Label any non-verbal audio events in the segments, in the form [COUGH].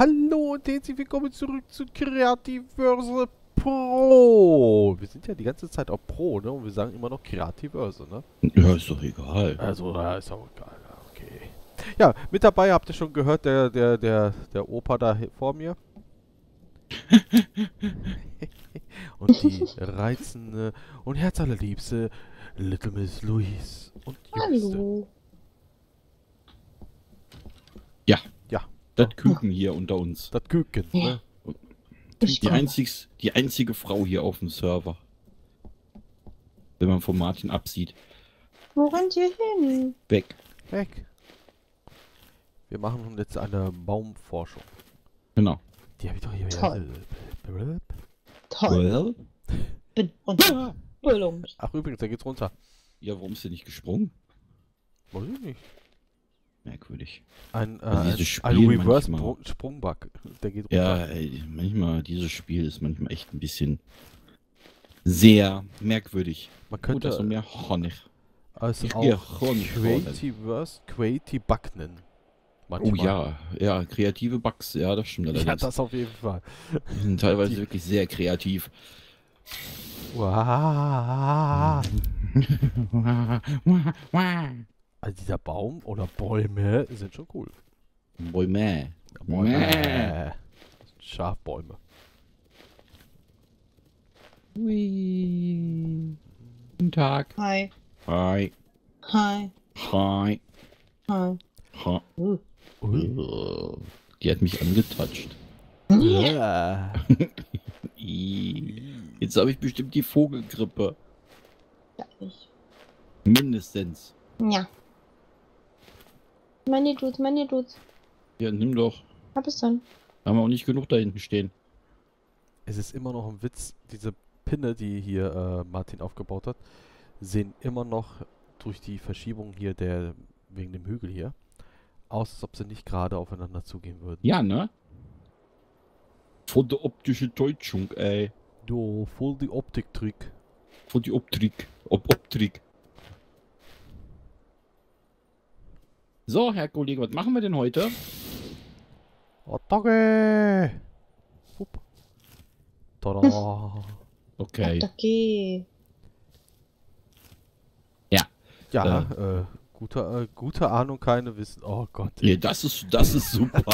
Hallo und herzlich willkommen zurück zu Kreativbörse Pro. Wir sind ja die ganze Zeit auf Pro, ne? Und wir sagen immer noch Kreativbörse, ne? Ja, ist doch egal. Also, ja, ist auch egal. ja, Okay. Ja, mit dabei habt ihr schon gehört, der, der, der, der Opa da vor mir. [LAUGHS] und die reizende und herzallerliebste Little Miss Louise. Und. Hallo. Ja. Das Küken hier unter uns. Das Küken, ne? Die, einzigs, die einzige Frau hier auf dem Server. Wenn man von Martin absieht. Wo rennt ihr hin? Weg. Weg. Wir machen nun jetzt eine Baumforschung. Genau. Die habe ich doch hier Toll. wieder. Toll. Bin runter. Ach übrigens, da geht's runter. Ja, warum ist der nicht gesprungen? Weiß ich nicht. Merkwürdig. Ein, äh, Also ein, ein Spiel Reverse manchmal. Sprung- Sprungbug. Der geht Ja, runter. ey, manchmal, dieses Spiel ist manchmal echt ein bisschen sehr merkwürdig. Man Gut, könnte dass noch mehr Honig. es Ich auch Honig holen. Creativerse Creaty Bug nennen. Oh Manchmal. ja, ja, kreative Bugs, ja, das stimmt Ja, allerdings. das auf jeden Fall. Die sind teilweise die- wirklich sehr kreativ. Wow. [LAUGHS] Also dieser Baum oder Bäume sind schon cool. Bäume. Bäume. Schafbäume. Hui. Guten Tag. Hi. Hi. Hi. Hi. Hi. Hi. Uh. Die hat mich angetatscht. Ja. [LAUGHS] Jetzt habe ich bestimmt die Vogelgrippe. Ja, ich. Mindestens. Ja. Meine Dudes, meine Dudes. Ja, nimm doch. Hab es dann. Haben wir auch nicht genug da hinten stehen. Es ist immer noch ein Witz, diese Pinne, die hier äh, Martin aufgebaut hat, sehen immer noch durch die Verschiebung hier der wegen dem Hügel hier aus, als ob sie nicht gerade aufeinander zugehen würden. Ja, ne? Von der optischen Täuschung, ey. Du, voll die Optik-Trick. Von die Optik. Ob Optik. So, Herr Kollege, was machen wir denn heute? Attacke! Hup. Tada! Okay. Okay. Ja, äh, gute, äh, gute Ahnung, keine Wissen. Oh Gott. Ja, das ist, das ist super.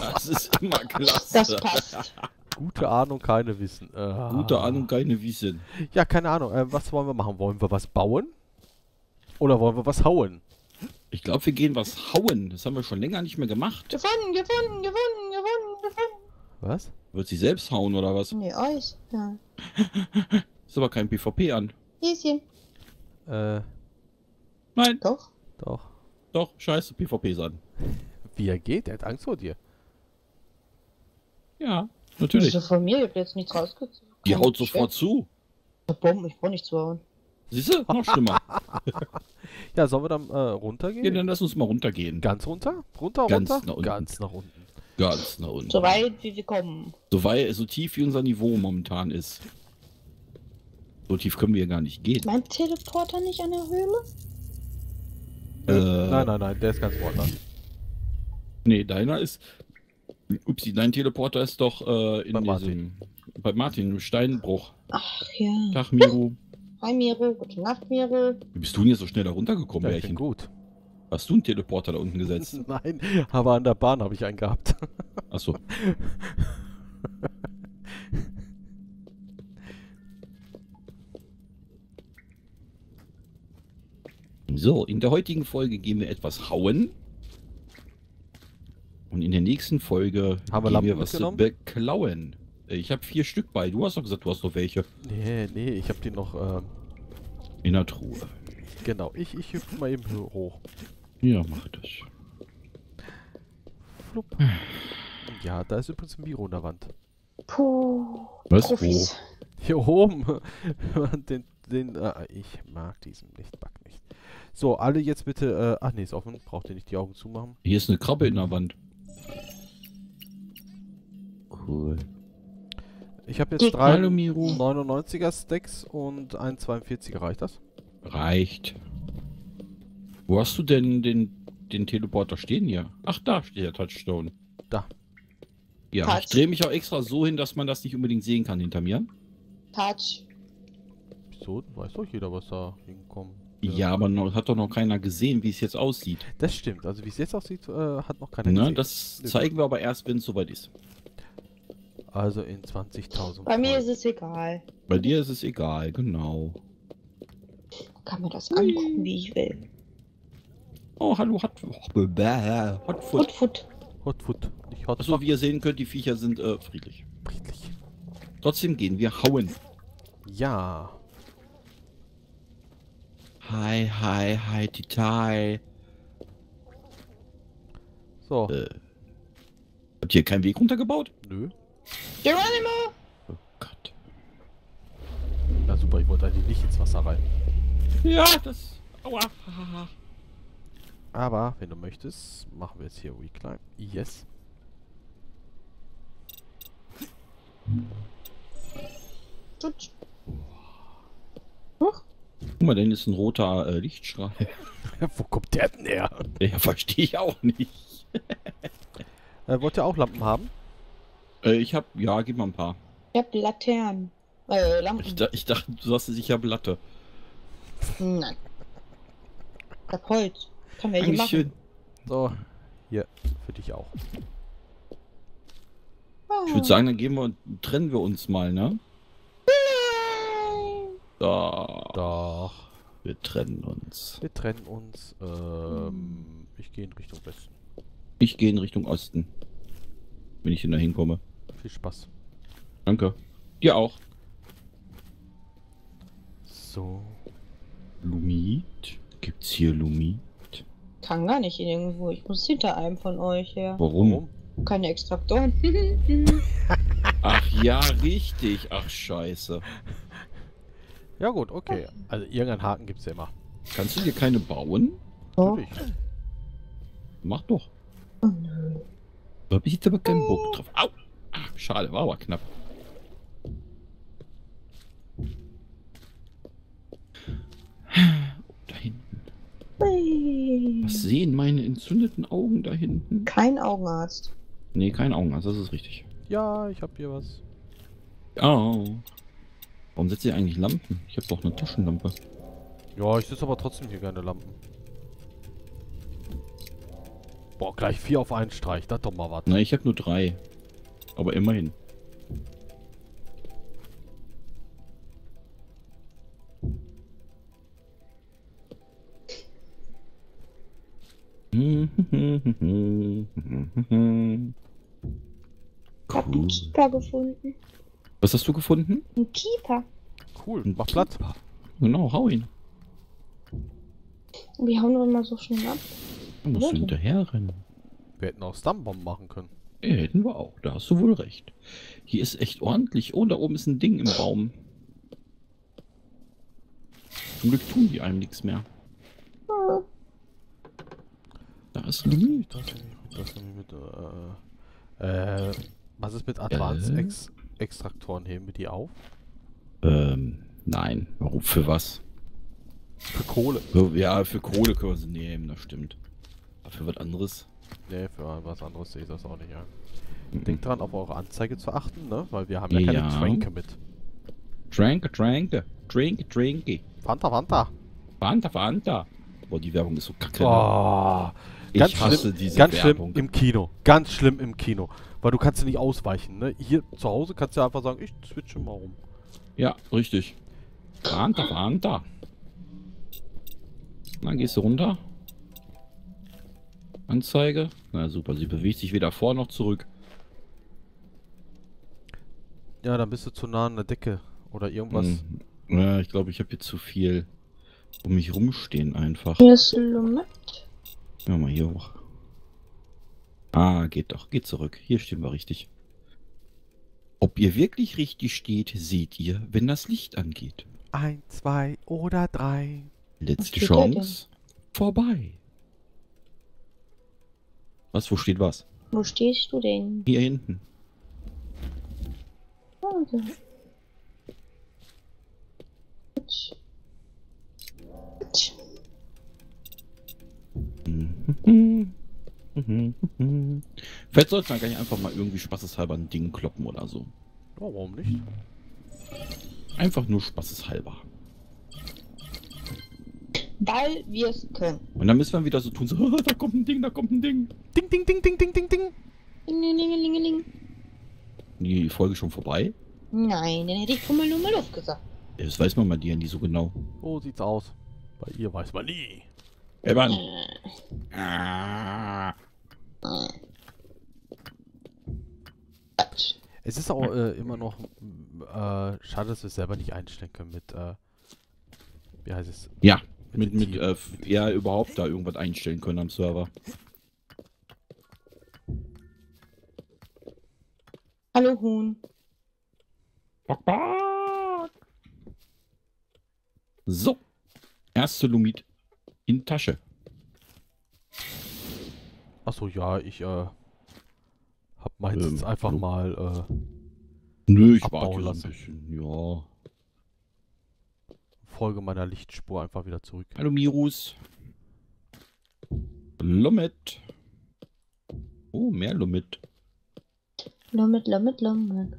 Das ist immer klasse. Das passt. Gute Ahnung, keine Wissen. Äh, Gute Ahnung, keine Wissen. Ja, keine Ahnung. Äh, was wollen wir machen? Wollen wir was bauen? Oder wollen wir was hauen? Ich glaube, wir gehen was hauen. Das haben wir schon länger nicht mehr gemacht. Gewonnen, gewonnen, gewonnen, gewonnen, gewonnen. Was? Wird sie selbst hauen oder was? Nee, euch. Ja. [LAUGHS] Ist aber kein PvP an. Häschen. Äh, Nein, Doch. doch. doch, scheiße, PvP ist an. Wie er geht? Er hat Angst vor dir. Ja, Das natürlich. ist von mir. Ich hab jetzt nichts rausgezogen. Die haut sofort zu. Bumm, ich brauch nicht zu hauen. Siehst du? Noch schlimmer. [LAUGHS] Ja, sollen wir dann äh, runtergehen? Ja, dann lass uns mal runtergehen. Ganz runter? Runter, Ganz runter? nach unten. Ganz nach unten. Ganz nach unten. So weit, wie wir kommen. So weit, so tief wie unser Niveau momentan ist. So tief können wir ja gar nicht gehen. Mein Teleporter nicht an der Höhle? Äh, Nein, nein, nein, der ist ganz woanders. Nee, deiner ist. Upsi, dein Teleporter ist doch äh, in Bei diesem. Martin. Bei Martin, im Steinbruch. Ach ja. Tag, Miru. Hi Miro, gute Nacht Miro. Wie bist du denn jetzt so schnell da runtergekommen, Ja, ich bin Bärchen? gut. Hast du einen Teleporter da unten gesetzt? [LAUGHS] Nein, aber an der Bahn habe ich einen gehabt. [LAUGHS] Achso. So, in der heutigen Folge gehen wir etwas hauen. Und in der nächsten Folge Haben wir gehen wir Lampen was mitgenommen? beklauen. Äh, Ich habe vier Stück bei. Du hast doch gesagt, du hast noch welche. Nee, nee, ich habe die noch, ähm, In der Truhe. genau, ich, ich hüpfe mal eben hoch. Ja, mach das. Flupp. Ja, da ist übrigens ein Miro in der Wand. Puh. Was? Profis. Hier oben. [LAUGHS] den, den, äh, ich mag diesen Lichtbug nicht. So, alle jetzt bitte, äh, ach nee, ist offen. Braucht ihr nicht die Augen zumachen. Hier ist eine Krabbe in der Wand. Cool. Ich habe jetzt drei Hallo, Miro. 99er Stacks und ein 42er. Reicht das? Reicht. Wo hast du denn den, den Teleporter stehen hier? Ach, da steht der Touchstone. Da. Ja, Touch. ich drehe mich auch extra so hin, dass man das nicht unbedingt sehen kann hinter mir. Touch. Wieso? Weiß doch jeder, was da hinkommt. Ja, aber noch, hat doch noch keiner gesehen, wie es jetzt aussieht. Das stimmt. Also wie es jetzt aussieht, äh, hat noch keiner Ne, gesehen. das zeigen wir aber erst, wenn es soweit ist. Also in 20.000. Bei mir ist es egal. Bei dir ist es egal, genau. Kann mir das angucken, wie ich will. Oh, hallo, Hot, Hotfoot. Foot, foot. Hotfoot. Nicht Hot. Achso, wie ihr sehen könnt, die Viecher sind äh, friedlich. friedlich. Trotzdem gehen wir hauen. Ja. Hi, hi, hi, Titai. So. Äh. Habt ihr keinen Weg runtergebaut? Nö. Geronimo! Oh Gott. Na super, ich wollte eigentlich nicht ins Wasser rein. Ja, das. Aua. Aber wenn du möchtest, machen wir jetzt hier Reclimb. Yes. Tutsch. Guck mal, hinten ist ein roter äh, Lichtstrahl. [LAUGHS] Wo kommt der denn her? Ja, verstehe ich auch nicht. [LAUGHS] Äh, wollt ihr auch Lampen haben? Äh, ich hab, ja, gib mal ein paar. Ich hab Laternen. Äh, Lampen. Ich, da, ich dachte, du sagst, ich habe Latte. Nein. Ich hab Holz. Kann welche Dankeschön. machen. So. Hier, für dich auch. Ah. Ich würde sagen, dann gehen wir, trennen wir uns mal, ne? Da. Doch. Wir trennen uns. Wir trennen uns. Ähm, ich gehe in Richtung Westen. Ich gehe in Richtung Osten. Wenn ich denn da hinkomme. Viel Spaß. Danke. Dir auch. So. Lumit? Gibt's hier Lumit? Kann gar nicht irgendwo. Ich muss hinter einem von euch her. Warum? Keine Extraktoren. [LAUGHS] Ach ja, richtig. Ach scheiße. Ja gut, okay. Also irgendeinen Haken gibt es ja immer. Kannst du dir keine bauen? oh. Natürlich. Mach doch. Oh, nö. Da hab ich jetzt aber keinen Bock drauf. Au! Ach, schade, war aber knapp. Da hinten. Was sehen meine entzündeten Augen da hinten? Kein Augenarzt. Nee, kein Augenarzt, das ist richtig. Ja, ich habe hier was. Oh. Warum setzt ihr eigentlich Lampen? Ich habe doch eine Taschenlampe. Ja, ich sitze aber trotzdem hier gerne Lampen. Boah, gleich vier auf einen Streich. Das doch mal was. Na, ich habe nur drei. Aber immerhin. Ich hab einen. Keeper gefunden. Was hast du gefunden? Ein Keeper. Cool, Ein mach Platz. Genau, hau ihn. Wir hauen doch immer so schnell ab. Musst du Warte. hinterher rennen. Wir hätten auch Stumbomben machen können. Hätten wir auch. Da hast du wohl recht. Hier ist echt ordentlich. Oh, da oben ist ein Ding im Baum. Zum Glück tun die einem nichts mehr. Da ist mit, äh, äh, was ist mit Advanced Äh? Ex Extraktoren? Heben wir die auf? Ähm, nein. Warum? Für was? Für Kohle. Ja, für Kohle können wir sie nehmen, das stimmt. Aber für was anderes? Nee, für was anderes sehe ich das auch nicht, ja. Mhm. Denkt dran, auf eure Anzeige zu achten, ne? Weil wir haben ja keine Ja. Tränke mit. Tränke, Tränke. Trinke, Trinke. Fanta, Fanta. Fanta, Fanta. Boah, die Werbung ist so kacke. ne? Oh, ich ganz hasse schlimm, diese ganz Werbung. schlimm im Kino. Ganz schlimm im Kino. Weil du kannst du nicht ausweichen, ne? Hier zu Hause kannst du einfach sagen, ich switche mal rum. Ja, richtig. Fanta, Fanta. Dann gehst du runter. Anzeige. Na super, sie bewegt sich weder vor noch zurück. Ja, dann bist du zu nah an der Decke. Oder irgendwas. Hm. Ja, ich glaube, ich habe hier zu viel um mich rumstehen einfach. Hier ist Lumet. Ja, mal hier hoch. Ah, geht doch. Geht zurück. Hier stehen wir richtig. Ob ihr wirklich richtig steht, seht ihr, wenn das Licht angeht. Ein, zwei oder drei. Letzte Chance. Vorbei. Was? Wo steht was? Wo stehst du denn? Hier hinten. Also. Vielleicht sollte man gleich einfach mal irgendwie spaßeshalber ein Ding kloppen oder so. Oh, warum nicht? Einfach nur spaßeshalber. Weil wir es können. Und dann müssen wir wieder so tun, so, [LAUGHS] da kommt ein Ding, da kommt ein Ding. Ding, ding, ding, ding, ding, ding, ding. Dingelingelingeling. Die Folge schon vorbei? Nein, dann hätte ich Fummel nur mal Luft gesagt. Das weiß man bei dir nie so genau. So sieht's aus. Bei ihr weiß man nie. Ey, Mann. Äh, Ah. äh. Es ist auch äh, immer noch äh, schade, dass wir es selber nicht einstellen können mit, äh, wie heißt es? Ja, mit, mit, äh, ja, überhaupt da irgendwas einstellen können am Server. Hallo Huhn. So. Erste Lumit in Tasche. Achso, ja, ich, äh, hab meins Ähm, jetzt einfach mal, äh, Nö, ich warte lassen. bisschen. Ja. Folge meiner Lichtspur einfach wieder zurück. Hallo Mirus. Lumit. Oh, mehr Lumit. Lommet, Lommet, Lommet.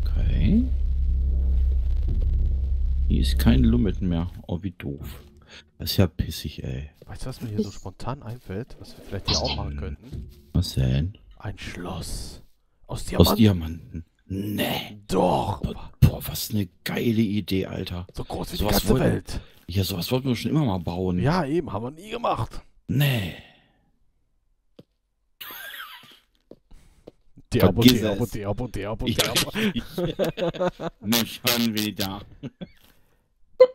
Okay. Hier ist kein Lumit mehr. Oh, wie doof. Das ist ja pissig, ey. Weißt du, was mir hier so spontan einfällt, was wir vielleicht hier auch machen könnten? Was denn? Ein Schloss. Aus Aus Diamanten. Nee. Doch. Boah, was eine geile Idee, Alter. So groß wie die Sowas ganze wollte- Welt. Ja, sowas wollten wir schon immer mal bauen. Ja, eben, haben wir nie gemacht. Nee. Derbo, derbo, derbo, derbo, derbo. nicht schon wieder.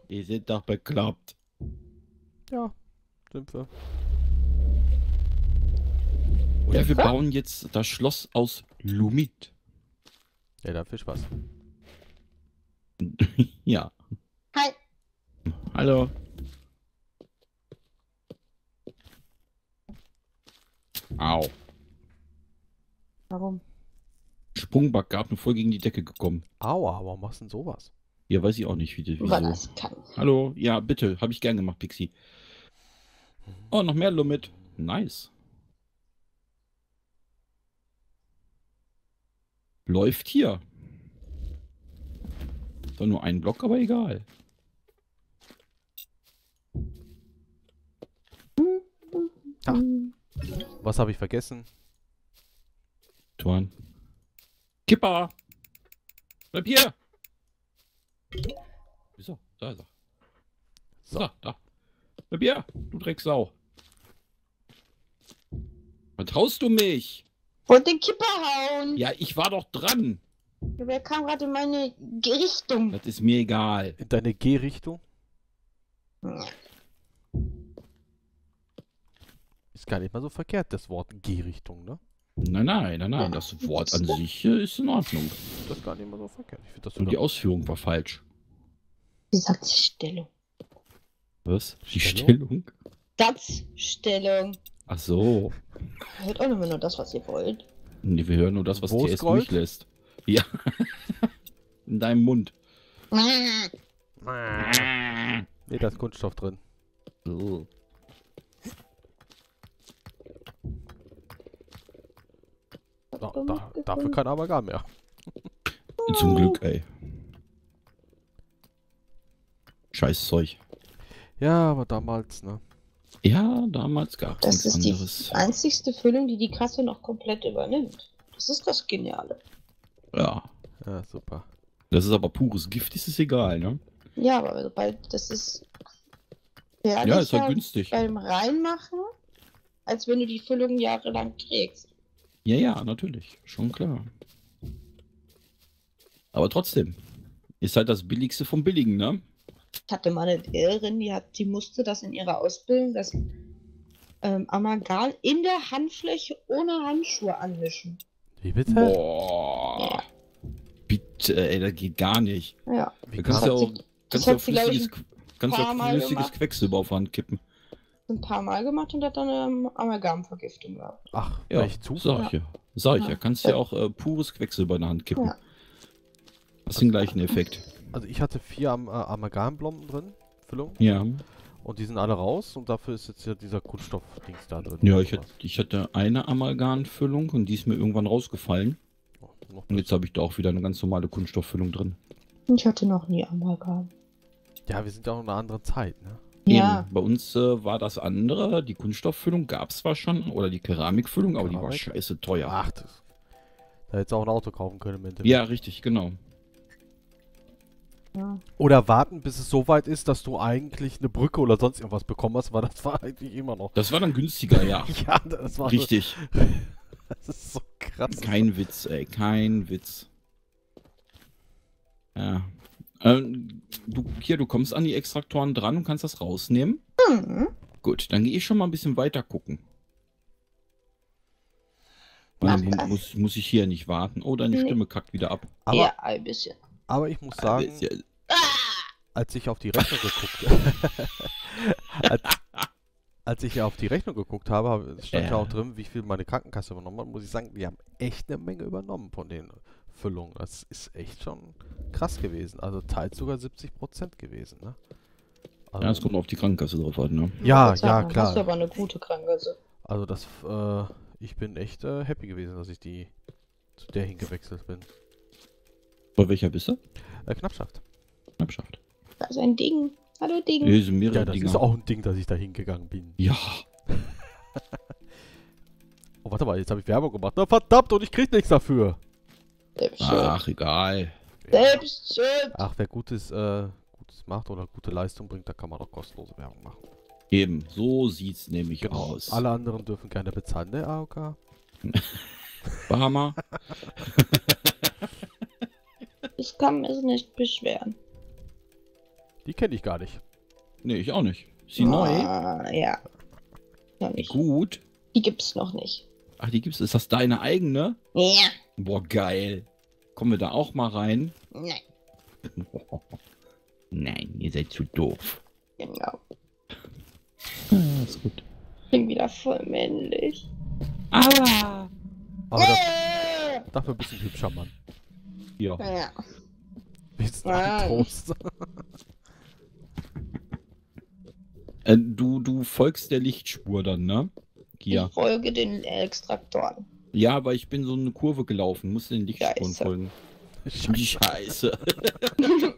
Die sind doch bekloppt. Ja, sind wir. Ja, wir bauen jetzt das Schloss aus Lumit. Ja, dann viel Spaß. [LAUGHS] Ja. Hi. Hallo. Au. Warum? Sprungback gab mir voll gegen die Decke gekommen. Aua, warum machst du denn sowas? Ja, weiß ich auch nicht, wie das wieso. das kann. Hallo, ja, bitte, habe ich gern gemacht, Pixie. Oh, noch mehr Lumit. Nice. Läuft hier. Doch nur ein Block, aber egal. Ach. Was habe ich vergessen? Toren. Kipper! Bleib hier! Wieso? Da ist er. So. So, da. Bleib hier, du Drecksau. Vertraust du mich? Wollte den Kipper hauen. Ja, ich war doch dran. Wer kam gerade in meine Richtung? Das ist mir egal. In deine G-Richtung? Ist gar nicht mal so verkehrt, das Wort G-Richtung, ne? Nein, nein, nein, nein. Das Wort an sich äh, ist in Ordnung. Das ist gar nicht mal so verkehrt. Ich finde das Nur die Ausführung war falsch. Die Satzstellung. Was? Die Stellung? Stellung? Satzstellung. Ach so. Hört auch immer nur das, was ihr wollt. Nee, wir hören nur das, was Wo TS ist Gold? durchlässt. Ja. [LAUGHS] in deinem Mund. Nee, da ist Kunststoff drin. So. Da, da, dafür kein Amalgam mehr. Zum Glück, ey. Scheiß Zeug. Ja, aber damals, ne? Ja, damals gab es Das ist die einzigste Füllung, die die Kasse noch komplett übernimmt. Das ist das Geniale. Ja. Ja, super. Das ist aber pures Gift, ist es egal, ne? Ja, aber sobald das ist Ja, ist halt günstig. beim Reinmachen, als wenn du die Füllung jahrelang trägst. Ja, ja, natürlich. Schon klar. Aber trotzdem. Ist halt das Billigste vom Billigen, ne? Ich hatte mal eine Lehrerin, die, hat, die musste das in ihrer Ausbildung, das ähm, Amalgam in der Handfläche ohne Handschuhe anmischen. Wie bitte? Boah. Bitte, ey, das geht gar nicht. Ja, Du kannst ja auch, kannst ich, flüssiges, kannst Mal flüssiges. Quecksilber auf die Hand kippen. ein paar Mal gemacht und hat dann eine Amalgamvergiftung gehabt. Ach, Ja, welch sag Zufall. ich ja. Sag ich ja. Ja. Kannst ja auch äh, pures Quecksilber in der Hand kippen. Ja. Hast den gleichen Effekt. Also ich hatte vier Am äh, Amalgamblomben drin, Füllung. Ja. Und die sind alle raus und dafür ist jetzt ja dieser Kunststoff-Dings da drin. Ja, ich hatte, ich hatte eine Amalgamfüllung und die ist mir irgendwann rausgefallen. Oh, Und jetzt habe ich da auch wieder eine ganz normale Kunststofffüllung drin. Ich hatte noch nie Amalgam. Ja, wir sind ja auch in einer anderen Zeit, ne? Ja, Eben, bei uns äh, war das andere, die Kunststofffüllung gab es zwar schon, oder die Keramikfüllung, aber die war scheiße teuer. Ach, das. Da hättest du auch ein Auto kaufen können im Endeffekt. Ja, richtig, genau. Ja. Oder warten, bis es so weit ist, dass du eigentlich eine Brücke oder sonst irgendwas bekommen hast, weil das war eigentlich immer noch. Das war dann günstiger, ja. [LAUGHS] Ja, das war Richtig. [LAUGHS] Das ist so krass. Kein Witz, ey, kein Witz. Ja. Ähm, du, hier, du kommst an die Extraktoren dran und kannst das rausnehmen. Hm. Gut, dann gehe ich schon mal ein bisschen weiter gucken. Dann muss, muss ich hier nicht warten. Oh, deine Nee. Stimme kackt wieder ab. Aber, ja, ein bisschen. Aber ich muss sagen, Ist ja- als ich auf die Rechnung [LAUGHS] geguckt als, als ich auf die Rechnung geguckt habe, stand ja. Ja. auch drin, wie viel meine Krankenkasse übernommen hat, muss ich sagen, die haben echt eine Menge übernommen von den Füllungen. Das ist echt schon krass gewesen. Also teils sogar 70% gewesen, ne? Also, Ja, es kommt auf die Krankenkasse drauf an, ne? Ja, ja, sagen, klar. Hast du aber eine gute Krankenkasse. also das, äh, ich bin echt äh, happy gewesen, dass ich die zu der hingewechselt bin. Bei welcher bist du? Äh, Knappschaft. Knappschaft. Das ist ein Ding. Hallo Ding. Hier sind mehrere Ja, das Dinger. ist auch ein Ding, dass ich da hingegangen bin. Ja. [LAUGHS] Oh, warte mal, jetzt habe ich Werbung gemacht. Na verdammt, und ich krieg nichts dafür. Selbst schuld. Ach, egal. Selbst schuld. Ach, wer Gutes, äh, Gutes macht oder gute Leistung bringt, da kann man doch kostenlose Werbung machen. Eben, so sieht's nämlich Genau. aus. Alle anderen dürfen gerne bezahlen, ne, AOK? [LAUGHS] Bahama. [LAUGHS] Ich kann mich nicht beschweren. Die kenne ich gar nicht. Nee, ich auch nicht. Ist die neu? Ah, ja. Noch nicht. Gut. Die gibt's noch nicht. Ach, die gibt's. Ist das deine eigene? Ja. Boah, geil. Kommen wir da auch mal rein? Nein. [LAUGHS] Nein, ihr seid zu doof. Genau. Ja, ist gut. Bin wieder voll männlich. Ah! Aber das, Äh. dafür ein bisschen hübscher Mann. Ja. Ja. Willst du einen Toast? [LAUGHS] Äh, du, du folgst der Lichtspur dann, ne? Hier. Ich folge den Extraktoren. Ja, aber ich bin so eine Kurve gelaufen. Muss den Lichtspuren Scheiße. folgen. Scheiße. Scheiße. [LAUGHS]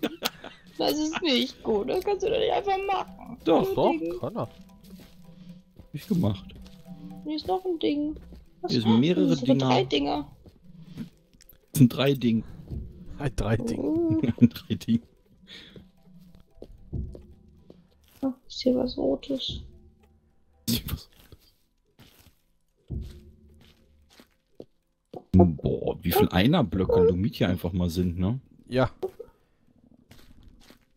Das ist nicht gut. Das kannst du doch nicht einfach machen. Doch, Doch, Ding. kann er. Hab ich gemacht. Hier ist noch ein Ding. Was Hier sind mehrere Dinger. drei Dinger. Das sind drei Dinge. Ein Drei-Ding. Uh, drei Dinge. oh, ist hier was Rotes. Boah, wie viel Einerblöcke Lumit hier einfach mal sind, ne? Ja,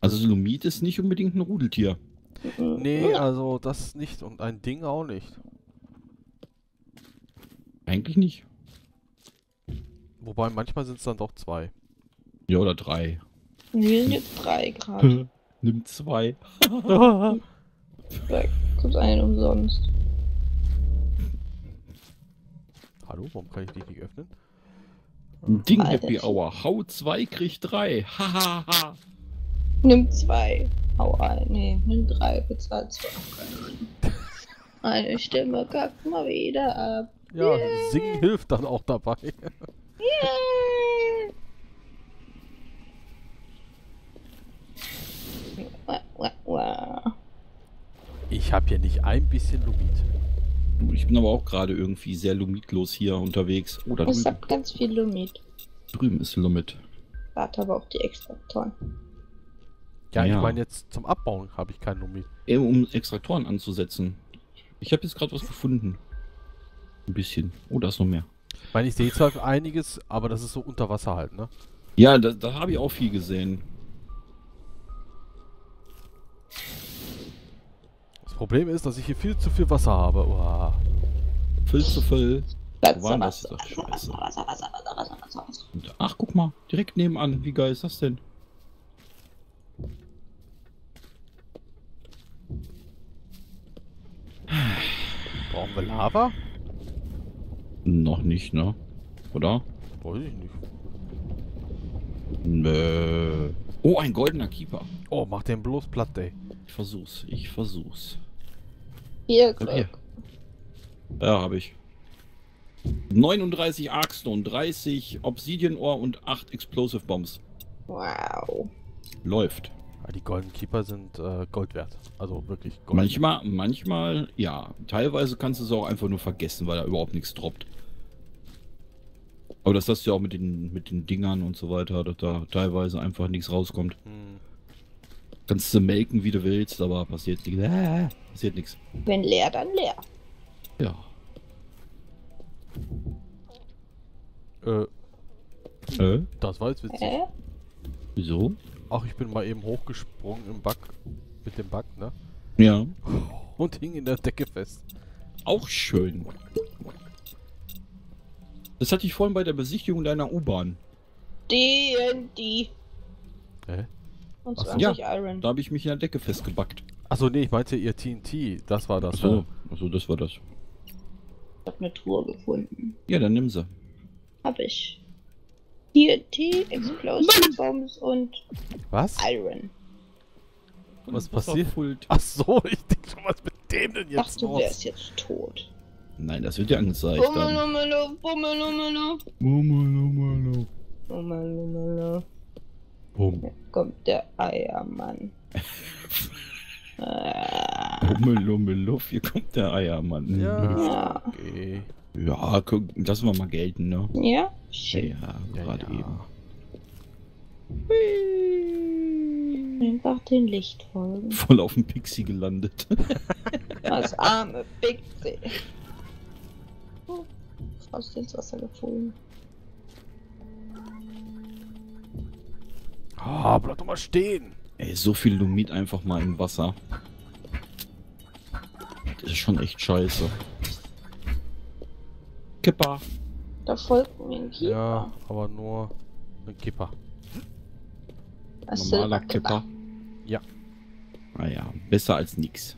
Also Lumit ist nicht unbedingt ein Rudeltier. Mhm. nee, also das nicht und ein Ding auch nicht. Eigentlich nicht. Wobei manchmal sind es dann doch zwei. Ja, oder drei. Wir sind jetzt drei gerade. [LAUGHS] Nimm zwei. Da kommt einen umsonst. Hallo, warum kann ich dich nicht öffnen? Ding Alter, Happy Hour. Hau zwei, krieg drei. Hahaha. Nimm zwei. Hau ein. Nee, nimm drei. Bezahl zwei. Keine Ahnung. [LAUGHS] Eine Stimme kackt mal wieder ab. Ja, singen hilft dann auch dabei. Yeah. Ich habe hier nicht ein bisschen Lumit. Ich bin aber auch gerade irgendwie sehr lumitlos hier unterwegs. Oh, Ich drüben, hab ganz viel Lumit. drüben ist Lumit. Warte aber auf die Extraktoren. Ja, Ja. ich meine jetzt zum Abbauen habe ich kein Lumit. Um Extraktoren anzusetzen. Ich habe jetzt gerade was gefunden. Ein bisschen. Oh, da ist noch mehr. Ich meine, ich sehe zwar einiges, aber das ist so unter Wasser halt, ne? Ja, da, da habe ich auch viel gesehen. Problem ist, dass ich hier viel zu viel Wasser habe. Uah. Viel zu viel. Wasser, war das Wasser, jetzt? Wasser, Scheiße. Wasser, Wasser, Wasser, Wasser, Wasser, Wasser. Und, ach, guck mal. Direkt nebenan. Wie geil ist das denn? Brauchen wir Lava? Noch nicht, ne? Oder? Weiß ich nicht. Nö. Oh, ein goldener Keeper. Oh, mach den bloß platt, ey. Ich versuch's, ich versuch's. Her. Glück. Ja, habe ich. 39 Arkstone, 30 Obsidian Ore und 8 Explosive Bombs. Wow. Läuft. Die Golden Keeper sind äh, Gold wert. Also wirklich Gold. Manchmal, manchmal, ja. Teilweise kannst du es auch einfach nur vergessen, weil da überhaupt nichts droppt. Aber das hast du ja auch mit den, mit den Dingern und so weiter, dass da teilweise einfach nichts rauskommt. Hm. Kannst du melken, wie du willst, aber passiert nichts. Äh, passiert nichts. Wenn leer, dann leer. Ja. Äh, Äh? das war jetzt witzig. Hä? Wieso? Ach, ich bin mal eben hochgesprungen im Bug. Mit dem Bug, ne? Ja. Und hing in der Decke fest. Auch schön. Das hatte ich vorhin bei der Besichtigung deiner U-Bahn. D&D. Hä? Und Ach so. 20 Iron. Da habe ich mich in der Decke festgebackt. Achso, nee, ich meinte ihr TNT. Das war das. Achso, ne? achso, das war das. Ich hab eine Truhe gefunden. Ja, dann nimm sie. Hab ich. TNT, Explosion Bombs und Was? Iron. Was passiert? Fult. Achso, ich denke schon, was mit dem denn Ach, jetzt du los? wärst jetzt tot. Nein, das wird ja angezeigt. Bummel, dann. bummel, bummel, bummel, Mummelummelum. bummel, bummel. Bum. Hier kommt der Eiermann. [LAUGHS] äh, Bummelummeluff, hier kommt der Eiermann. Ja. Ja. Okay. Ja, guck, lassen wir mal gelten, ne? ja, Ja, schön. ja Ja, gerade ja. eben. Einfach den Licht folgen. Voll auf dem Pixie gelandet. [LAUGHS] Das arme Pixie. Oh, fast ins Wasser geflogen. Ah, bleib doch mal stehen. Ey, so viel Lumit einfach mal im Wasser. Das ist schon echt scheiße. Kipper. Da folgt mir ein Keeper. Ja, aber nur ein Kipper. Ein Normaler Silberkipper. Kipper. Ja. Naja, besser als nix.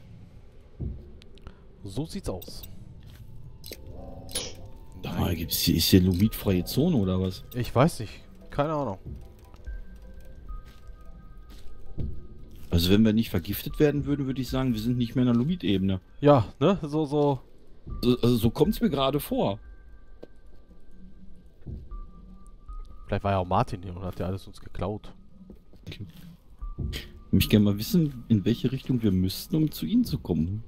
So sieht's aus. Da gibt's hier, ist hier lumitfreie Zone oder was? Ich weiß nicht. Keine Ahnung. Also wenn wir nicht vergiftet werden würden, würde ich sagen, wir sind nicht mehr in der Lumit-Ebene. Ja, ne? So, so. So, also so kommt's mir gerade vor. Vielleicht war ja auch Martin hier und hat ja alles uns geklaut. Ich möchte gerne mal wissen, in welche Richtung wir müssten, um zu ihnen zu kommen.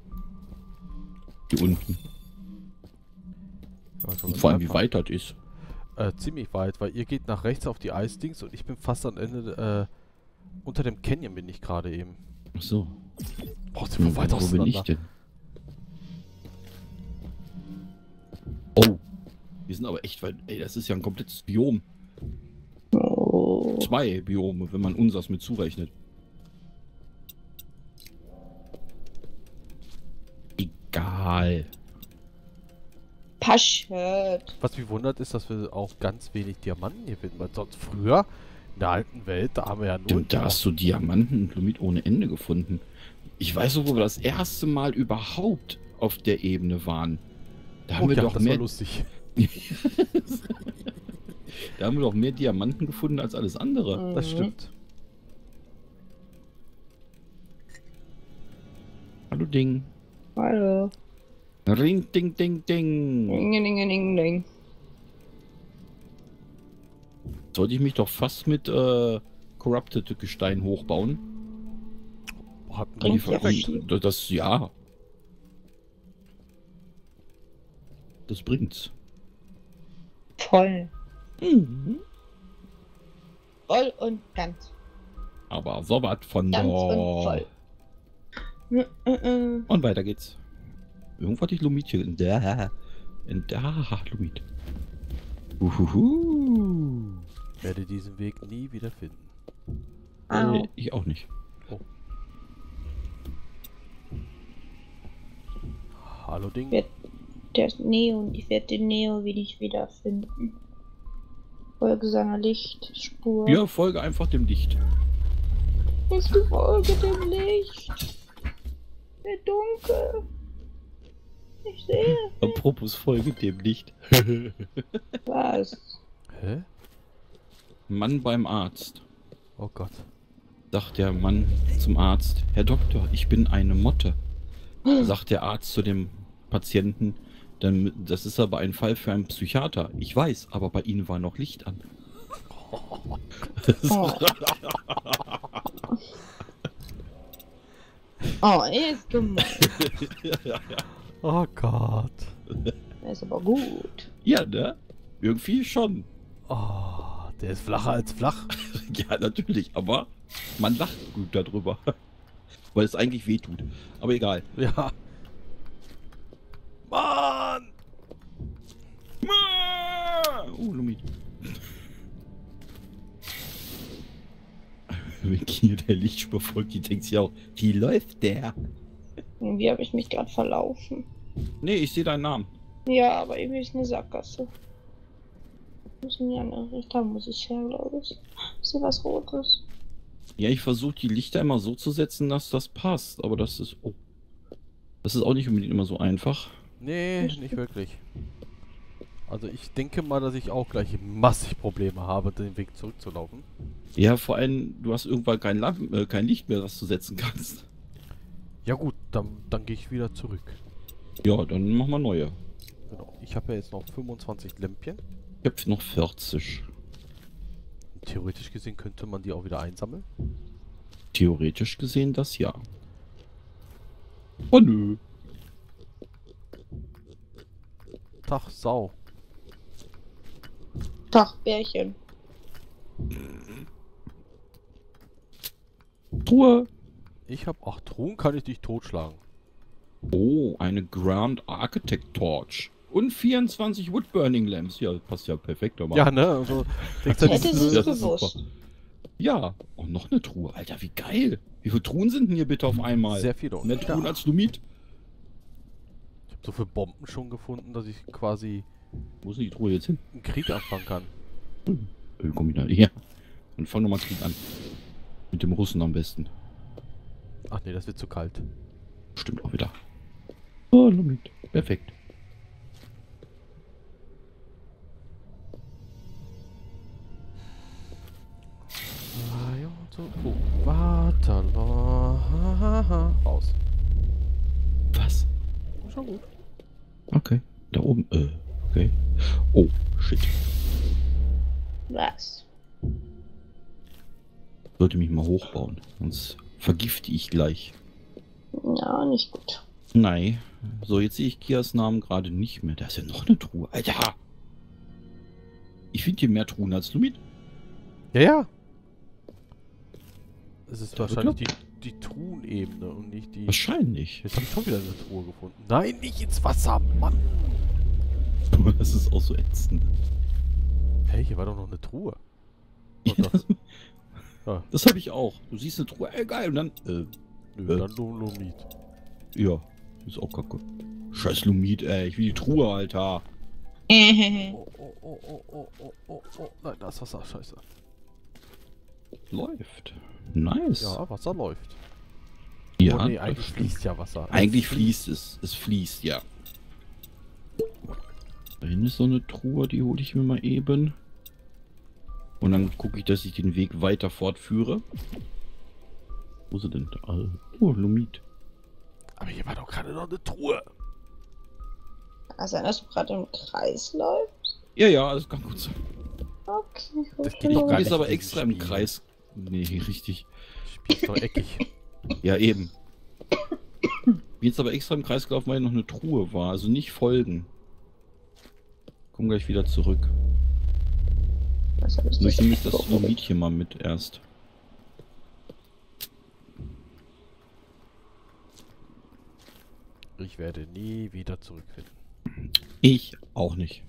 Hier unten. Ja, können Und vor allem, wie weit das ist. Äh, ziemlich weit, weil ihr geht nach rechts auf die Eisdings und ich bin fast am Ende, äh, unter dem Canyon bin ich gerade eben. Ach so. Boah, sind wir Hm, weit wo bin ich auseinander. denn? Oh. Wir sind aber echt weit. Ey, das ist ja ein komplettes Biom. Oh. Zwei Biome, wenn man unseres mit zurechnet. Egal. Paschert. Was mich wundert, ist, dass wir auch ganz wenig Diamanten hier finden, weil sonst früher, in der alten Welt, da haben wir ja nur... Stimmt, da hast du Diamanten und Lumit ohne Ende gefunden. Ich weiß noch, wo wir das erste Mal überhaupt auf der Ebene waren. Da haben oh, wir ja, doch das mehr, war lustig. [LAUGHS] da haben wir doch mehr Diamanten gefunden als alles andere. Das Mhm. stimmt. Hallo Ding. Hallo. Ring, ding, ding, ding. Ding, ding, ding, ding. Sollte ich mich doch fast mit äh, Corrupted Gestein hochbauen? Ver- viel. Und das, ja. Das bringt's. Voll. Mhm. Voll und ganz. Aber so was von Ganz da. und voll. Und weiter geht's. Irgendwo hatte ich Lumit hier. Da. Da, Lumit. Uhuhu. Werde diesen Weg nie wieder finden. Au. Äh, ich auch nicht. Hallo Ding. Der ist Neo und ich werde den Neo will ich wiederfinden. Folge seiner Lichtspur. Ja, folge einfach dem Licht. Ich folge dem Licht. Der Dunkel. Ich sehe Apropos folge dem Licht. [LAUGHS] was. Hä? Mann beim Arzt. Oh Gott. sagt der Mann zum Arzt, Herr Doktor, ich bin eine Motte. [GASPS] Sagt der Arzt zu dem Patienten, dann, das ist aber ein Fall für einen Psychiater. Ich weiß, aber bei Ihnen war noch Licht an. [LAUGHS] Oh. oh, er ist gemein. [LAUGHS] Oh Gott. Er ist aber gut. ja, ne? Irgendwie schon. Oh, der ist flacher als flach. [LAUGHS] Ja, natürlich, aber man lacht gut darüber. [LAUGHS] Weil es eigentlich weh tut. Aber egal. Ja. Mann! Oh, Lumit. [LAUGHS] Wenn hier der Lichtspur folgt, die denkt sich auch, wie läuft der? Irgendwie habe ich mich gerade verlaufen. Nee, ich sehe deinen Namen. Ja, aber irgendwie ist eine Sackgasse. Müssen ja eine Richtung muss ich her, glaube ich. Ist hier was Rotes? Ja, ich versuche die Lichter immer so zu setzen, dass das passt. Aber das ist. Oh. Das ist auch nicht unbedingt immer so einfach. Nee, nicht wirklich. Also ich denke mal, dass ich auch gleich massig Probleme habe, den Weg zurückzulaufen. Ja, vor allem, du hast irgendwann kein, Lamp äh, kein Licht mehr, das du setzen kannst. Ja gut, dann, dann gehe ich wieder zurück. Ja, dann machen wir neue. Genau. Ich habe ja jetzt noch 25 Lämpchen. Ich hab noch 40. Theoretisch gesehen könnte man die auch wieder einsammeln. Theoretisch gesehen das ja. Oh nö. Tag, Sau. Tag, Bärchen. Truhe. Ich habe... Ach, Truhen kann ich dich totschlagen. Oh, eine Grand Architect Torch. Und 24 Woodburning Lamps. Ja, passt ja perfekt. Aber Ja, ne? Also, du, Hätte das das gewusst. super. Ja, und noch eine Truhe. Alter, wie geil. Wie viele Truhen sind denn hier bitte auf einmal? sehr viele. Und Mehr Truhen als Lumit? Ich habe so viele Bomben schon gefunden, dass ich quasi Wo ist denn die Truhe jetzt hin? einen Krieg anfangen kann. Äh, komm wieder. Ja. Und fang nochmal Krieg an. Mit dem Russen am besten. Ach nee, das wird zu kalt. Stimmt auch wieder. Oh, Lumit. Perfekt. So. Oh, Waterloo. Raus. Was? Schon gut. Okay. Da oben. Äh, okay. Oh, shit. Was? Sollte mich mal hochbauen. Sonst vergifte ich gleich. Ja, nicht gut. Nein. So, jetzt sehe ich Kias Namen gerade nicht mehr. Da ist ja noch eine Truhe. Alter! Ich finde hier mehr Truhen als Lumit. Ja, ja. Es ist Ja, wahrscheinlich die, die Truhenebene und nicht die... Wahrscheinlich. Jetzt habe ich schon wieder eine Truhe gefunden. Nein, nicht ins Wasser, Mann! [LAUGHS] Das ist auch so ätzend. Hey, hier war doch noch eine Truhe. Oh, das Ja. das [LAUGHS] habe ich auch. Du siehst eine Truhe, ey, geil. Und dann, äh, Nö, Äh. dann Dolomit. ja. Ist auch kacke. Scheiß Lumit, ey. Ich will die Truhe, Alter. Oh, [LAUGHS] oh, oh, oh, oh, oh, oh, oh. Nein, das ist Wasser, scheiße. Läuft. Nice. Ja, Wasser läuft. Ja, oh nee, eigentlich stimmt. fließt ja Wasser. Eigentlich fließt es. Es fließt, ja. Da hinten ist so eine Truhe, die hole ich mir mal eben. Und dann gucke ich, dass ich den Weg weiter fortführe. Wo ist sie denn? Ah, Oh, Lumit. Aber hier war doch gerade noch eine Truhe. Sein, dass du gerade im Kreis läufst? Ja, ja, das kann gut sein. Okay, Das okay. geht doch Ich gar bin aber extra im. Kreis. Nee, richtig. Spiel ist doch eckig. [LAUGHS] Ja, eben. Bin jetzt aber extra im Kreis gelaufen, weil noch eine Truhe war. Also nicht folgen. Komm gleich wieder zurück. Was hab ich Nur ich das nehme jetzt das hier mal mit erst. Ich werde nie wieder zurückfinden. Ich auch nicht.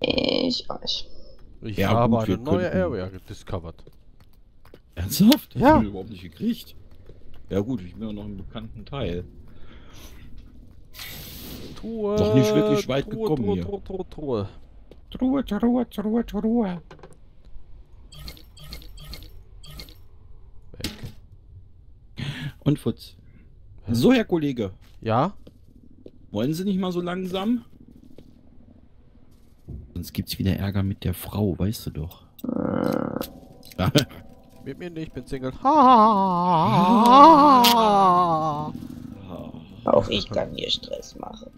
Ich euch. Ich Ja, habe gut, eine neue könnten- Area discovered. Ernsthaft? Ja. hab ich überhaupt nicht gekriegt. Ja gut, ich bin ja noch im bekannten Teil. Truhe. Noch nicht wirklich weit Truhe, gekommen Truhe, hier. Truhe, Truhe, Truhe. Truhe, Truhe, Truhe, Truhe. Weg. Und Futz. So, Herr Kollege. Ja? Wollen Sie nicht mal so langsam? Sonst gibt's wieder Ärger mit der Frau, weißt du doch. [LAUGHS] Mit mir nicht, ich bin Single. Ha. Auch ich kann dir Stress machen.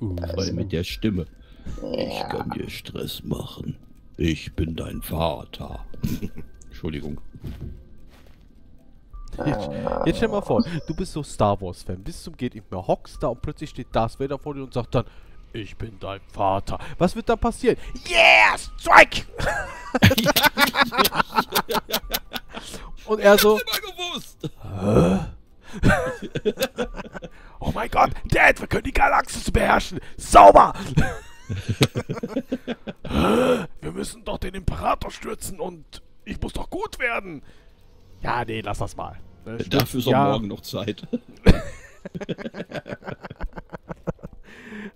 Uh, Weil mit der Stimme. Ich Ja. kann dir Stress machen. Ich bin dein Vater. [LAUGHS] Entschuldigung. Jetzt stell mal vor, du bist so Star Wars Fan, bis zum geht nicht mehr, hockst da und plötzlich steht Darth Vader vor dir und sagt dann, ich bin dein Vater. Was wird dann passieren? Yeah, Strike! [LAUGHS] und er so, oh mein Gott, Dad, wir können die Galaxis beherrschen. Sauber! [LAUGHS] wir müssen doch den Imperator stürzen und ich muss doch gut werden. Ja, nee, lass das mal. Ne, Dafür ist auch ja. morgen noch Zeit. [LAUGHS]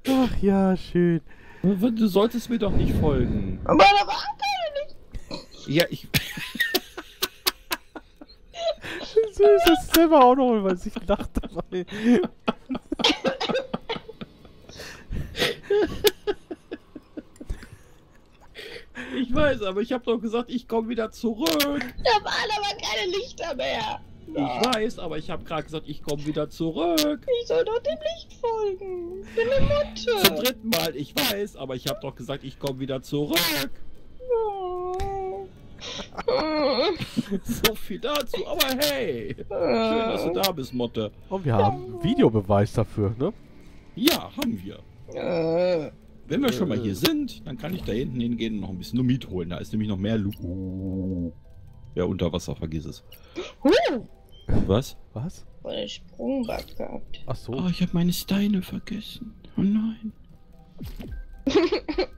Ach ja, schön. Du solltest mir doch nicht folgen. Aber da war keine nicht. Ja, ich. Süß, das ist selber auch noch, weil ich lacht dabei. Ich weiß, aber ich habe doch gesagt, ich komme wieder zurück. Da waren aber keine Lichter mehr. Ich weiß, aber ich habe gerade gesagt, ich komme wieder zurück. Ich soll doch dem Licht folgen. Ich bin eine Zum Mutter. dritten Mal, ich weiß, aber ich habe doch gesagt, ich komme wieder zurück. So viel dazu, aber hey. Schön, dass du da bist, Motte. Und wir haben Videobeweis dafür, ne? Ja, haben wir. Äh, Wenn wir schon mal hier sind, dann kann ich da hinten hingehen und noch ein bisschen Lumit holen. Da ist nämlich noch mehr Lu... Oh. Ja, unter Wasser, vergiss es. Was? Was? Voll den Sprungbug gehabt. Ach so. Oh, ich habe meine Steine vergessen. Oh nein. [LAUGHS]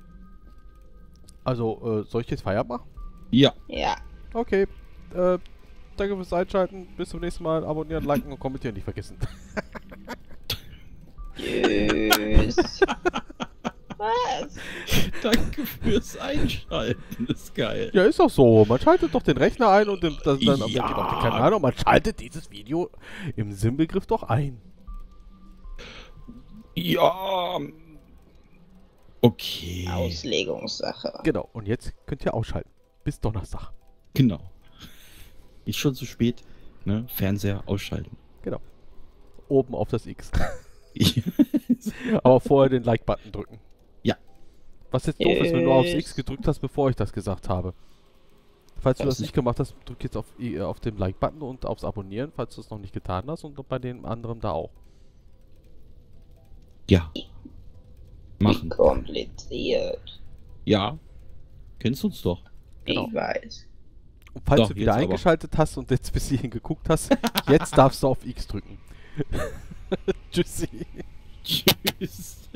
Also, äh, soll ich jetzt Feierabend machen? Ja, Ja. Okay. Äh, danke fürs Einschalten. Bis zum nächsten Mal. Abonnieren, liken und kommentieren nicht vergessen. Tschüss. [LAUGHS] Danke fürs Einschalten. ist geil. ja, ist doch so. Man schaltet doch den Rechner ein und den, das, dann Ja. den Kanal und man schaltet dieses Video im Sinnbegriff doch ein. Ja. Okay. Auslegungssache. Genau. Und jetzt könnt ihr ausschalten. Bis Donnerstag. Genau. Ist schon zu spät. Ne? Fernseher ausschalten. Oben auf das X. [LAUGHS] Aber vorher den Like-Button drücken. Was jetzt doof ist, wenn du aufs. X gedrückt hast, bevor ich das gesagt habe. Falls du Das nicht gemacht hast, drück jetzt auf, i- auf den Like-Button und aufs Abonnieren, falls du es noch nicht getan hast und bei den anderen da auch. ja. Wie Machen. kompliziert. Ja. Kennst uns doch. Genau. Ich weiß. Und falls Doch, du wieder jetzt aber. eingeschaltet hast und jetzt bis hierhin geguckt hast, jetzt darfst du auf X drücken. [LAUGHS] Tschüssi. Tschüss.